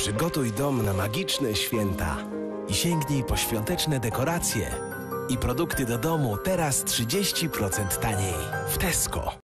Przygotuj dom na magiczne święta i sięgnij po świąteczne dekoracje i produkty do domu teraz 30% taniej w Tesco.